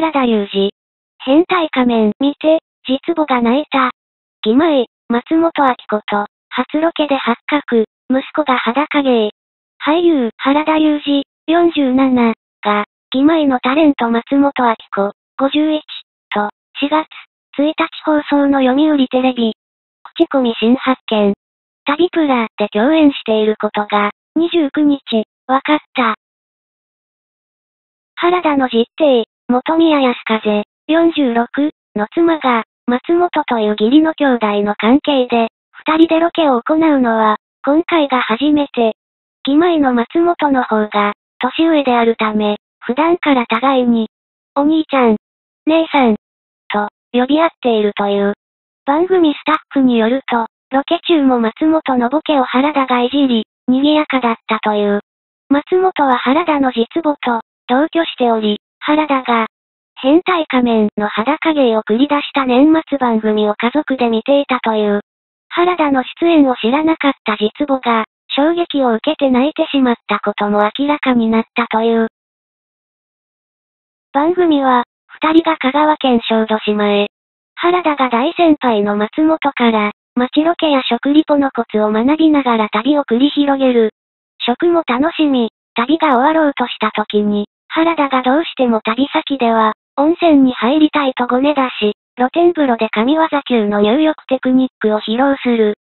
原田裕二。変態仮面見て、実母が泣いた。義妹、松本明子と、初ロケで発覚、息子が裸芸。俳優、原田裕二、47が、義妹のタレント松本明子、51と、4月1日放送の読売テレビ。口コミ新発見。旅プラで共演していることが、29日、分かった。原田の実弟、元宮安風、46の妻が、松本という義理の兄弟の関係で、二人でロケを行うのは、今回が初めて。義妹の松本の方が、年上であるため、普段から互いに、お兄ちゃん、姉さん、と、呼び合っているという。番組スタッフによると、ロケ中も松本のボケを原田がいじり、賑やかだったという。松本は原田の実母と、同居しており、原田が、変態仮面の裸芸を繰り出した年末番組を家族で見ていたという。原田の出演を知らなかった実母が、衝撃を受けて泣いてしまったことも明らかになったという。番組は、二人が香川県小豆島へ。原田が大先輩の松本から、街ロケや食リポのコツを学びながら旅を繰り広げる。食も楽しみ、旅が終わろうとした時に、原田がどうしても旅先では、温泉に入りたいとごねだし、露天風呂で神業級の入浴テクニックを披露する。